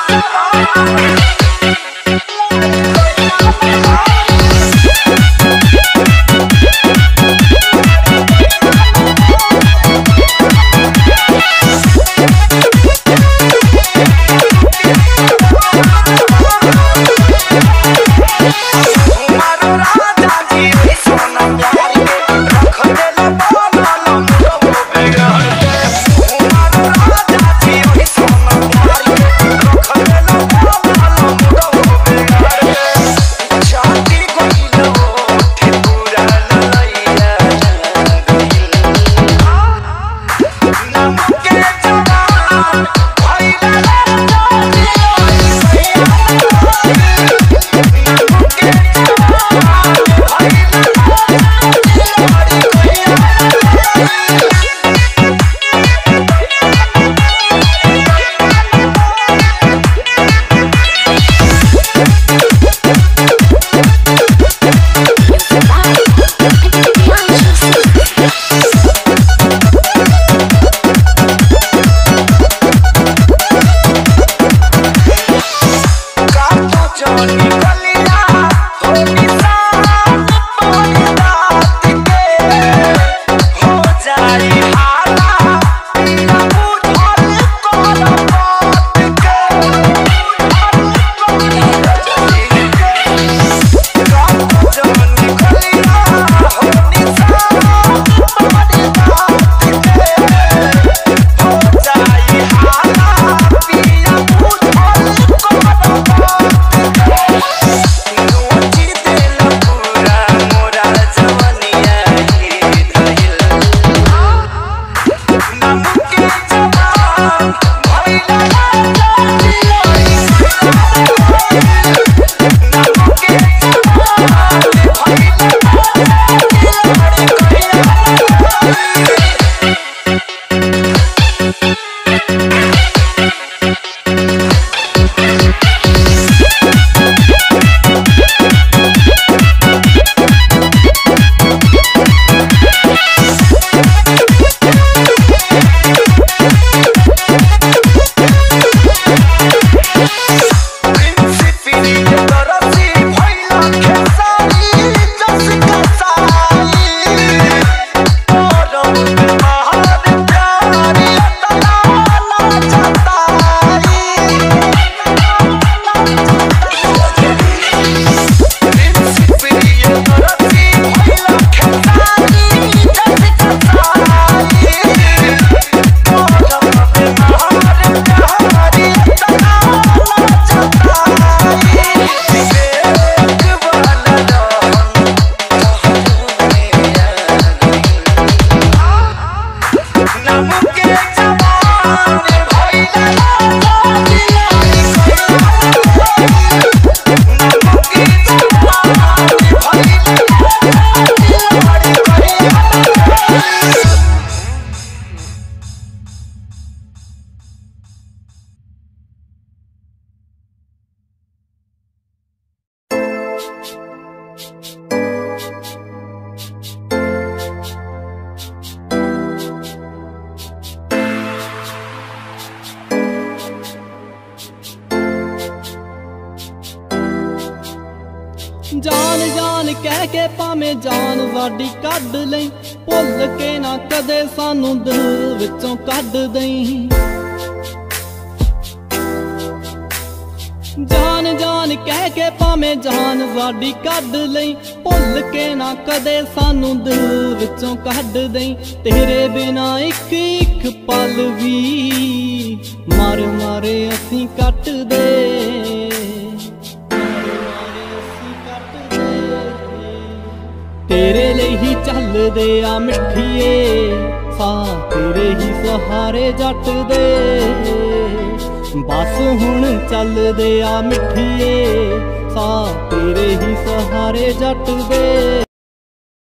oh, oh, Thank. ਜਾਨ ਜਾਨ ਕਹਿ ਕੇ ਭਾਵੇਂ ਜਾਨ ਵਾਡੀ ਕੱਢ ਲਈ, ਭੁੱਲ ਕੇ ਨਾ ਕਦੇ ਸਾਨੂੰ ਦਿਲ ਵਿੱਚੋਂ ਕੱਢ ਦਈ। ਜਾਨ ਜਾਨ ਕਹਿ ਕੇ ਭਾਵੇਂ ਜਾਨ ਵਾਡੀ ਕੱਢ ਲਈ, ਭੁੱਲ ਕੇ ਨਾ ਕਦੇ ਸਾਨੂੰ ਦਿਲ ਵਿੱਚੋਂ ਕੱਢ ਦਈ। ਤੇਰੇ ਬਿਨਾ ਇੱਕ ਇੱਕ ਪਲ ਵੀ ਮਰ ਮਾਰੇ ਅਸੀਂ ਕੱਟ ਕੱਟਦੇ ਤੇਰੇ ਲਈ ਹੀ ਚੱਲਦੇ ਆ ਮਿੱਠੀਏ ਸਾਹ ਤੇਰੇ ਹੀ ਸਹਾਰੇ ਜੱਟ ਦੇ ਬਸ ਹੁਣ ਚੱਲਦੇ ਆ ਮਿੱਠੀਏ ਸਾਹ ਤੇਰੇ ਹੀ ਸਹਾਰੇ ਜੱਟ ਦੇ